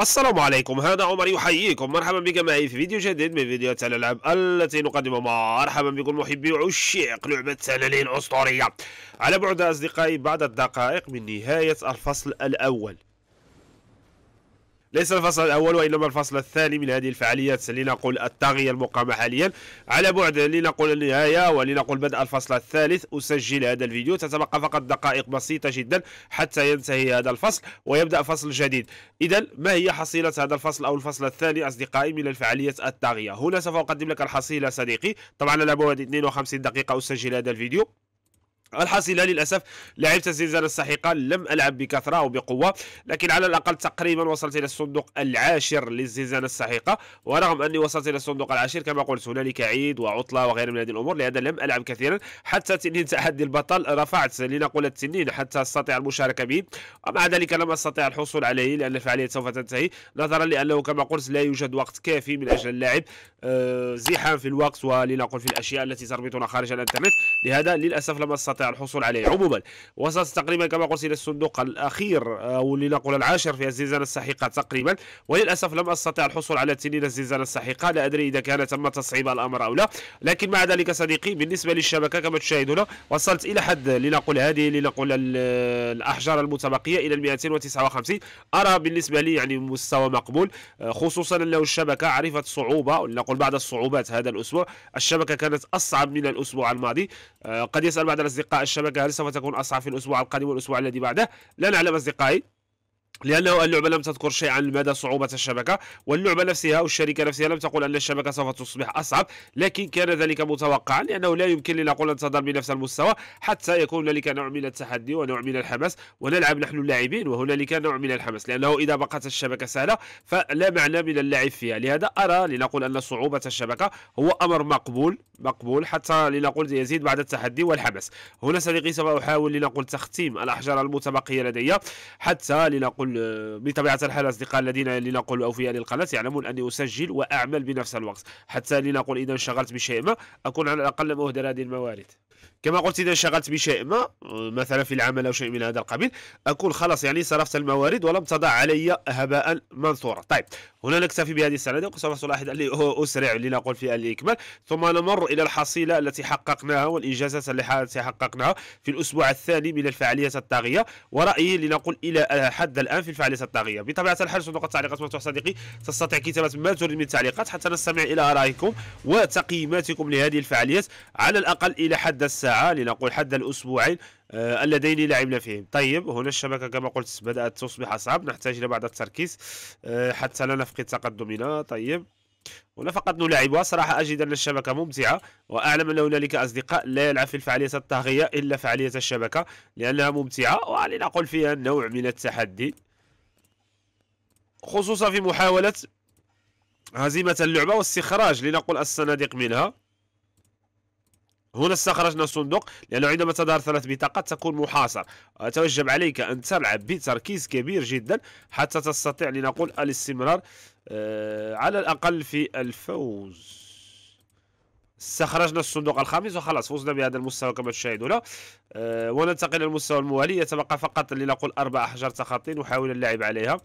السلام عليكم هذا عمر يحييكم. مرحبا بك معي في فيديو جديد من فيديوهات الألعاب التي نقدم مرحبا بكم محبي وعشاق لعبة تنانين أسطورية. على بعد أصدقائي بعد الدقائق من نهاية الفصل الأول. ليس الفصل الأول وإنما الفصل الثاني من هذه الفعاليات. لنقول الطاغية المقامة حاليا على بعد. لنقول النهاية ولنقول بدء الفصل الثالث. أسجل هذا الفيديو. تتبقى فقط دقائق بسيطة جدا حتى ينتهي هذا الفصل ويبدأ فصل جديد. إذا ما هي حصيلة هذا الفصل أو الفصل الثاني أصدقائي من الفعاليات الطاغية هنا سوف أقدم لك الحصيلة صديقي. طبعا على بعد 52 دقيقة أسجل هذا الفيديو. الحاصلة للأسف لعبت الزنزانة السحيقة لم ألعب بكثرة أو بقوة لكن على الأقل تقريبا وصلت إلى الصندوق العاشر للزنزانة السحيقة ورغم أني وصلت إلى الصندوق العاشر كما قلت هنالك عيد وعطلة وغيرها من هذه الأمور لهذا لم ألعب كثيرا حتى تنين تحدي البطل رفعت لنقول التنين حتى أستطيع المشاركة به ومع ذلك لم أستطيع الحصول عليه لأن الفعالية سوف تنتهي نظرا لأنه كما قلت لا يوجد وقت كافي من أجل اللعب آه، زحام في الوقت ولنقل في الأشياء التي تربطنا خارج الإنترنت لهذا للأسف لم أستطع الحصول عليه. عموما وصلت تقريبا كما قلت إلى الصندوق الأخير أو لنقل العاشر في الزنزانه السحيقه تقريبا. وللأسف لم أستطع الحصول على تنين الزنزانه السحيقه لا أدري إذا كان تم تصعيب الأمر أو لا. لكن مع ذلك صديقي بالنسبة للشبكة كما تشاهدون وصلت إلى حد لنقل هذه لنقل الأحجار المتبقية إلى 259 أرى بالنسبة لي يعني مستوى مقبول خصوصا انه الشبكة عرفت صعوبة لنقل بعض الصعوبات هذا الأسبوع الشبكة كانت أصعب من الأسبوع الماضي. قد يسأل بعض الاصدقاء الشبكة. هل سوف تكون اصعب في الأسبوع القادم والأسبوع الذي بعده؟ لا نعلم أصدقائي. لأنه اللعبة لم تذكر شيء عن مدى صعوبة الشبكة واللعبة نفسها والشركة نفسها لم تقل أن الشبكة سوف تصبح أصعب لكن كان ذلك متوقعا لأنه لا يمكن لنقول أن تظل بنفس المستوى حتى يكون هنالك نوع من التحدي ونوع من الحماس ونلعب نحن اللاعبين وهنالك نوع من الحماس لأنه إذا بقت الشبكة سهلة فلا معنى من اللعب فيها. لهذا أرى لنقول أن صعوبة الشبكة هو أمر مقبول مقبول حتى لنقول يزيد بعد التحدي والحماس. هنا صديقي سوف أحاول لنقول تختيم الأحجار المتبقية لدي حتى لنقول بطبيعة الحال الأصدقاء الذين لنقول أوفياء للقناة يعلمون أني أسجل وأعمل بنفس الوقت. حتى لنقول إذا انشغلت بشيء ما أكون على الأقل مهدر هذه الموارد. كما قلت إذا انشغلت بشيء ما مثلا في العمل أو شيء من هذا القبيل أكون خلاص يعني صرفت الموارد ولم تضع علي هباء منثورا. طيب هنا نكتفي بهذه السنة. وسوف تلاحظ اني أسرع لنقول في الإكمال. ثم نمر إلى الحصيلة التي حققناها والانجازات التي حققناها في الأسبوع الثاني من الفعالية الطاغية. ورأيي لنقول إلى حد الآن في الفعالية الطاغية. بطبيعة الحال صندوق التعليقات مفتوح صديقي تستطيع كتابة ما تريد من تعليقات حتى نستمع إلى آرائكم وتقييماتكم لهذه الفعاليات على الأقل إلى حد الساعة لنقول حد الأسبوعين. آه اللذين لعبنا فيهم. طيب هنا الشبكة كما قلت بدأت تصبح أصعب نحتاج إلى بعض التركيز آه حتى لا نفقد تقدمنا. طيب هنا فقط نلعبها صراحة أجد أن الشبكة ممتعة وأعلم أن هنالك أصدقاء لا يلعب في الفعالية الطاغية إلا فعالية الشبكة لأنها ممتعة. ولنقل فيها نوع من التحدي خصوصا في محاولة هزيمة اللعبة واستخراج لنقل الصناديق منها. هنا استخرجنا الصندوق لأنه عندما تظهر ثلاث بطاقات تكون محاصر. أتوجب عليك أن تلعب بتركيز كبير جدا حتى تستطيع لنقول الاستمرار آه على الأقل في الفوز. استخرجنا الصندوق الخامس وخلاص فزنا بهذا المستوى كما تشاهدون. أه وننتقل إلى المستوى الموالي يتبقى فقط لنقول أربع أحجار تخطي نحاول اللعب عليها.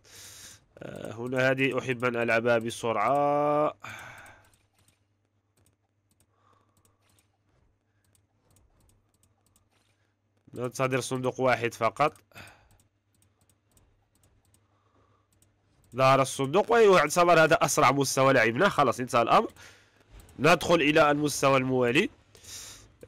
أه هنا هذه أحب أن ألعبها بسرعة. ننتظر صندوق واحد فقط. ظهر الصندوق ويعتبر هذا أسرع مستوى لعبناه خلاص انتهى الأمر. ندخل إلى المستوى الموالي.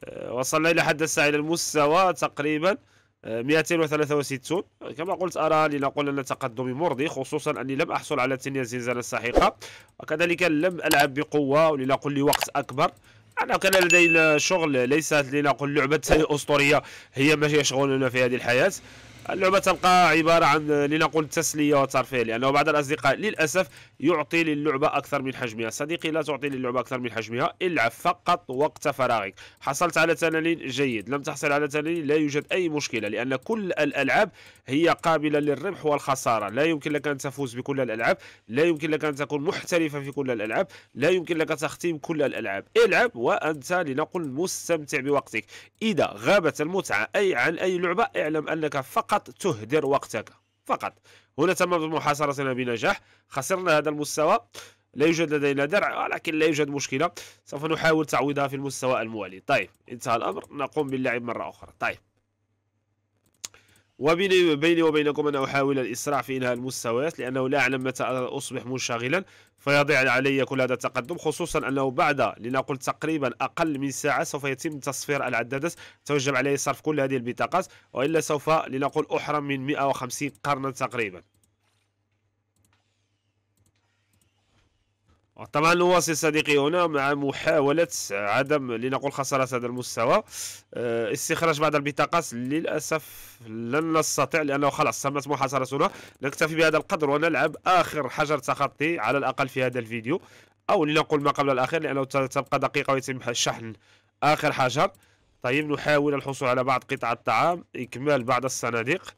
آه، وصلنا إلى حد الساعة إلى المستوى تقريبا 263 آه، كما قلت أرى لنقول أن تقدمي مرضي خصوصا أني لم أحصل على تنية زنزانة السحيقة وكذلك لم ألعب بقوة ولنقل لي وقت أكبر. أنا كان لدي شغل ليست لنقل لعبة أسطورية هي ما يشغلنا في هذه الحياة. اللعبة تبقى عبارة عن لنقول تسلية وترفيه لأنه بعض الأصدقاء للأسف يعطي للعبة أكثر من حجمها. صديقي لا تعطي للعبة أكثر من حجمها العب فقط وقت فراغك. حصلت على تنانين جيد. لم تحصل على تنانين لا يوجد أي مشكلة لأن كل الألعاب هي قابلة للربح والخسارة. لا يمكن لك أن تفوز بكل الألعاب لا يمكن لك أن تكون محترفة في كل الألعاب لا يمكن لك تختيم كل الألعاب. العب وأنت لنقل مستمتع بوقتك. إذا غابت المتعة أي عن أي لعبة اعلم أنك فقط تهدر وقتك. فقط. هنا تمت محاصرتنا بنجاح. خسرنا هذا المستوى. لا يوجد لدينا درع ولكن لا يوجد مشكلة. سوف نحاول تعويضها في المستوى الموالي. طيب انتهى الأمر. نقوم باللعب مرة أخرى. طيب. وبيني بيني وبينكم أنا أحاول الإسراع في إنهاء المستويات لأنه لا أعلم متى أصبح منشغلا. فيضيع علي كل هذا التقدم خصوصا أنه بعد لنقل تقريبا أقل من ساعة سوف يتم تصفير العدادات. توجب علي صرف كل هذه البطاقات وإلا سوف لنقل أحرم من 150 قرنا تقريبا. طبعا نواصل صديقي هنا مع محاولة عدم لنقول خسارة هذا المستوى. آه، استخراج بعض البطاقات للأسف لن نستطيع لأنه خلاص تمت محاصرتنا. نكتفي بهذا القدر ونلعب آخر حجر تخطي على الأقل في هذا الفيديو. أو لنقول ما قبل الأخير لأنه تبقى دقيقة ويتم شحن آخر حجر. طيب نحاول الحصول على بعض قطع الطعام إكمال بعض الصناديق.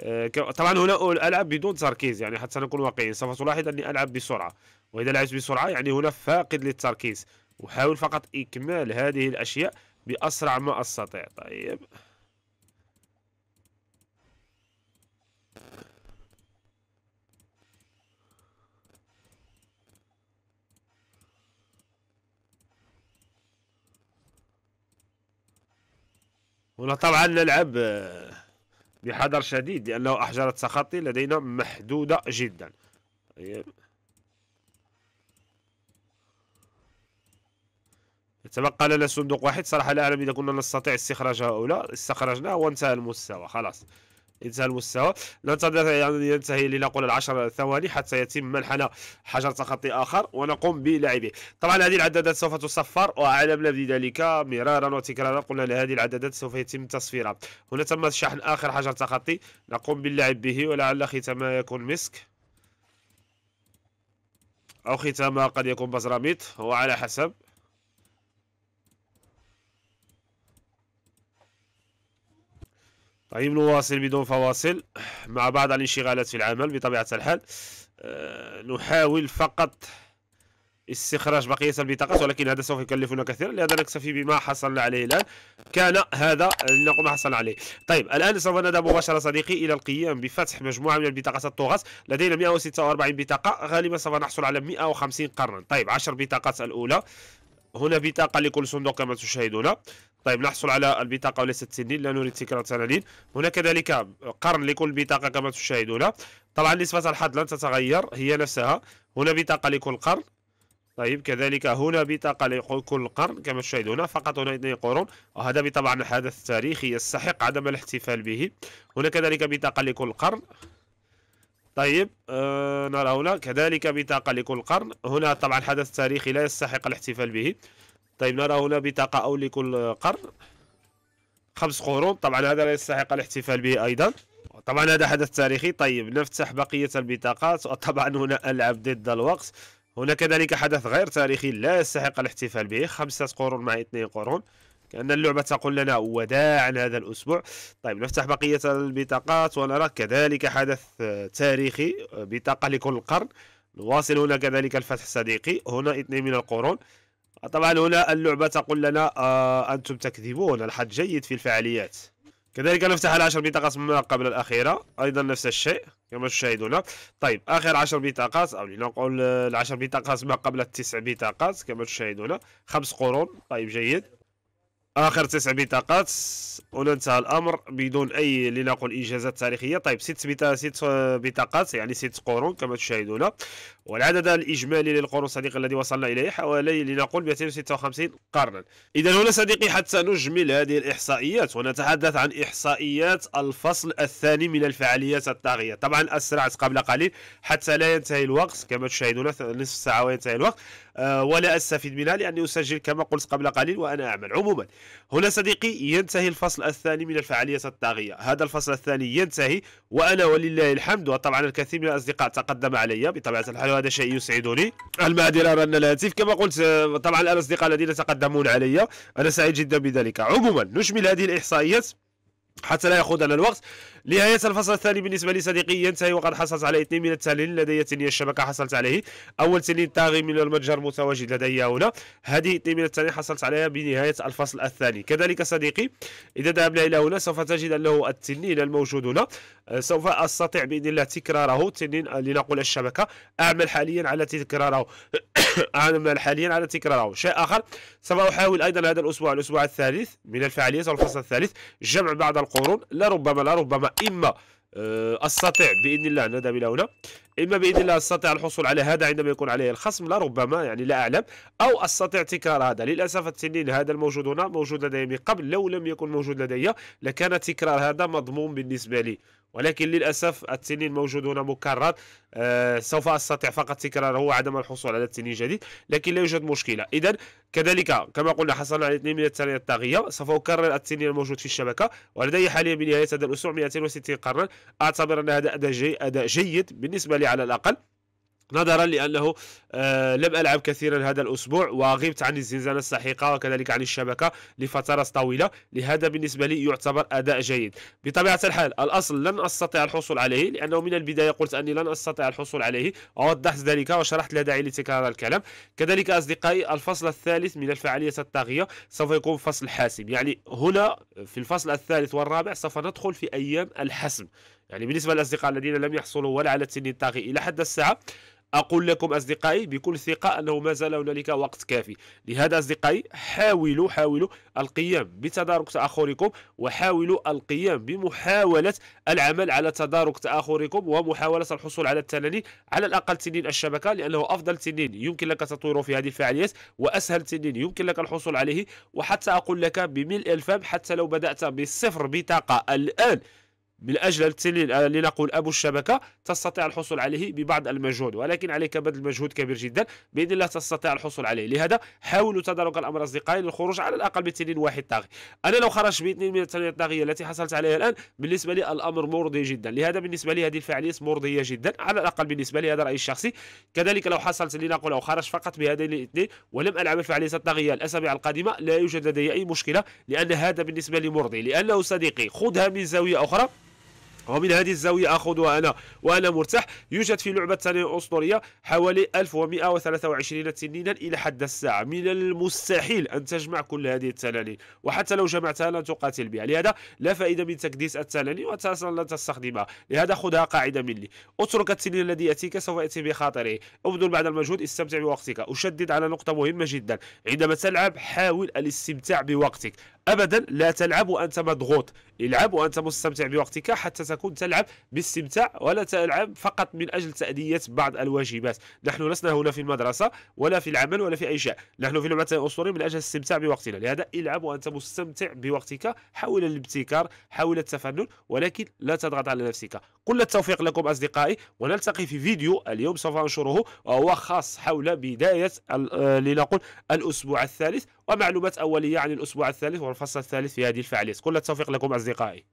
آه، طبعا هنا ألعب بدون تركيز يعني حتى نكون واقعيين. سوف تلاحظ أني ألعب بسرعة. وإذا لعبت بسرعة يعني هنا فاقد للتركيز. احاول فقط إكمال هذه الأشياء بأسرع ما أستطيع. طيب. هنا طبعا نلعب آه، بحذر شديد لأنه أحجار التخطي لدينا محدودة جدا. طيب. يتبقى لنا صندوق واحد صراحة لا أعلم إذا كنا نستطيع استخراجه أو لا استخرجناه وانتهى المستوى خلاص. انتهى المستوى. ننتظر يعني ينتهي لنقول العشر ثواني حتى يتم منحنا حجر تخطي آخر ونقوم بلعبه. طبعا هذه العدادات سوف تصفر وأعلمنا بذلك مرارا وتكرارا. قلنا لهذه العدادات سوف يتم تصفيرها. هنا تم شحن آخر حجر تخطي. نقوم باللعب به ولعل ختامه يكون مسك. أو ختامه قد يكون بزراميط هو على حسب طيب نواصل بدون فواصل مع بعض الانشغالات في العمل بطبيعة الحال. أه نحاول فقط استخراج بقية البطاقات ولكن هذا سوف يكلفنا كثيرا. لهذا نكتفي بما حصلنا عليه الآن. كان هذا ما حصلنا عليه. طيب الآن سوف نذهب مباشرة صديقي إلى القيام بفتح مجموعة من البطاقات الطغاة. لدينا 146 بطاقة. غالبا سوف نحصل على 150 قرنا طيب 10 بطاقات الأولى. هنا بطاقة لكل صندوق كما تشاهدون. طيب نحصل على البطاقة وليست سنين لا نريد تكرار سنين هنا كذلك قرن لكل بطاقة كما تشاهدون. طبعا نسبة الحظ لن تتغير هي نفسها. هنا بطاقة لكل قرن. طيب كذلك هنا بطاقة لكل قرن كما تشاهدون فقط هنا اثنين قرون. وهذا بطبع حدث تاريخي يستحق عدم الاحتفال به. هنا كذلك بطاقة لكل قرن. طيب آه نرى هنا كذلك بطاقة لكل قرن. هنا طبعا حدث تاريخي لا يستحق الاحتفال به. طيب نرى هنا بطاقة أو لكل قرن. خمس قرون. طبعا هذا لا يستحق الاحتفال به أيضا. طبعا هذا حدث تاريخي. طيب نفتح بقية البطاقات. طبعا هنا ألعب ضد الوقت. هنا كذلك حدث غير تاريخي لا يستحق الاحتفال به. خمسة قرون مع اثنين قرون. كأن اللعبة تقول لنا وداعا هذا الأسبوع. طيب نفتح بقية البطاقات. ونرى كذلك حدث تاريخي. بطاقة لكل قرن. نواصل هنا كذلك الفتح صديقي هنا اثنين من القرون. طبعا هنا اللعبة تقول لنا آه أنتم تكذبون الحد جيد في الفعاليات. كذلك نفتح العشر بطاقات ما قبل الأخيرة. أيضا نفس الشيء كما تشاهدون. طيب آخر عشر بطاقات أو لنقول العشر بطاقات ما قبل التسع بطاقات كما تشاهدون. خمس قرون. طيب جيد. آخر تسع بطاقات. وننتهى الأمر بدون أي لنقل إنجازات تاريخية. طيب ست ست بطاقات يعني ست قرون كما تشاهدون. والعدد الإجمالي للقرون صديقي الذي وصلنا إليه حوالي لنقل 256 قرنا. اذا هنا صديقي حتى نجمل هذه الإحصائيات ونتحدث عن إحصائيات الفصل الثاني من الفعاليات الطاغية. طبعا اسرعت قبل قليل حتى لا ينتهي الوقت كما تشاهدون نصف ساعة وينتهي الوقت. آه ولا أستفيد منها لأني أسجل كما قلت قبل قليل وأنا أعمل. عموما هنا صديقي ينتهي الفصل الثاني من الفعالية الطاغية. هذا الفصل الثاني ينتهي وأنا ولله الحمد وطبعا الكثير من الأصدقاء تقدم علي بطبيعة الحال وهذا شيء يسعدني. المعذرة رن الهاتف كما قلت طبعا الأصدقاء الذين تقدمون علي أنا سعيد جدا بذلك. عموما نشمل هذه الإحصائيات. حتى لا ياخذنا الوقت. نهاية الفصل الثاني بالنسبة لي صديقي ينتهي وقد حصلت على اثنين من التالين لدي تنين. الشبكة حصلت عليه. أول تنين طاغي من المتجر متواجد لدي هنا. هذه اثنين من التالين حصلت عليها بنهاية الفصل الثاني. كذلك صديقي إذا ذهبنا إلى هنا سوف تجد أنه التنين الموجود هنا. آه، سوف أستطيع بإذن الله تكراره. تنين لنقول الشبكة. أعمل حاليا على تكراره. أعمل حاليا على تكراره. شيء آخر. سوف أحاول أيضا هذا الأسبوع الأسبوع الثالث من الفعاليات والفصل الثالث جمع بعض القرون لربما لربما إما آه، أستطيع بإذن الله نذهب إلى هنا إما بإذن الله أستطيع الحصول على هذا عندما يكون عليه الخصم لربما يعني لا أعلم أو أستطيع تكرار هذا. للأسف التنين هذا الموجود هنا موجود لدي من قبل لو لم يكن موجود لدي لكان تكرار هذا مضمون بالنسبة لي. ولكن للأسف التنين موجود هنا مكرر. آه سوف أستطيع فقط تكراره وعدم الحصول على التنين جديد لكن لا يوجد مشكلة. اذا كذلك كما قلنا حصلنا على اثنين من التنين الطاغيه سوف أكرر التنين الموجود في الشبكة ولدي حاليا بنهاية هذا الأسبوع 260 قرنا أعتبر أن هذا أداء جيد بالنسبة لي على الأقل. نظرا لأنه آه لم ألعب كثيرا هذا الأسبوع وغبت عن الزنزانه السحيقه وكذلك عن الشبكة لفترات طويلة. لهذا بالنسبة لي يعتبر أداء جيد. بطبيعة الحال الأصل لن أستطيع الحصول عليه لأنه من البداية قلت أني لن أستطيع الحصول عليه ووضحت ذلك وشرحت لا داعي لتكرار الكلام. كذلك أصدقائي الفصل الثالث من الفعالية الطاغية سوف يكون فصل حاسم. يعني هنا في الفصل الثالث والرابع سوف ندخل في أيام الحسم. يعني بالنسبة للأصدقاء الذين لم يحصلوا ولا على التنين الطاغي إلى حد الساعة أقول لكم أصدقائي بكل ثقة أنه ما زال هنالك وقت كافي. لهذا أصدقائي حاولوا حاولوا القيام بتدارك تأخركم وحاولوا القيام بمحاولة العمل على تدارك تأخركم ومحاولة الحصول على التنانين على الأقل تنين الشبكة لأنه أفضل تنين يمكن لك تطويره في هذه الفعاليات وأسهل تنين يمكن لك الحصول عليه. وحتى أقول لك بملء الفم حتى لو بدأت بصفر بطاقة الآن من أجل التنين لنقول أبو الشبكة تستطيع الحصول عليه ببعض المجهود ولكن عليك بذل مجهود كبير جدا. بإذن الله تستطيع الحصول عليه. لهذا حاولوا تدارك الأمر أصدقائي للخروج على الأقل بتنين واحد طاغي. أنا لو خرجت بإثنين من التنين الطاغية التي حصلت عليها الآن بالنسبة لي الأمر مرضي جدا. لهذا بالنسبة لي هذه الفعاليات مرضية جدا. على الأقل بالنسبة لي هذا رأيي الشخصي. كذلك لو حصلت لنقول أو خرج فقط بهذين الاثنين ولم ألعب الفعاليات الطاغية الأسابيع القادمة لا يوجد لدي أي مشكلة لأن هذا بالنسبة لي مرضي. لأنه صديقي خذها من زاوية أخرى. ومن هذه الزاوية أخذ وأنا وأنا مرتاح. يوجد في لعبة ثانية الأسطورية حوالي 1123 تنينا إلى حد الساعة. من المستحيل أن تجمع كل هذه التنانين وحتى لو جمعتها لن تقاتل بها. لهذا لا فائدة من تكديس التنانين وأساسا لن تستخدمها. لهذا خذها قاعدة مني. اترك التنين الذي يأتيك سوف يأتي بخاطره. ابذل بعد المجهود استمتع بوقتك. أشدد على نقطة مهمة جدا. عندما تلعب حاول الاستمتاع بوقتك. ابدا لا تلعب وأنت مضغوط. العب وأنت مستمتع بوقتك حتى تكون تلعب باستمتاع ولا تلعب فقط من أجل تأدية بعض الواجبات. نحن لسنا هنا في المدرسة ولا في العمل ولا في أي شيء. نحن في لعبة الاسطوري من أجل الاستمتاع بوقتنا. لهذا العب وأنت مستمتع بوقتك حاول الابتكار حاول التفنن ولكن لا تضغط على نفسك. كل التوفيق لكم أصدقائي ونلتقي في فيديو اليوم سوف أنشره وهو خاص حول بداية آه، لنقول الأسبوع الثالث. ومعلومات أولية عن الأسبوع الثالث والفصل الثالث في هذه الفعاليات. كل التوفيق لكم أصدقائي.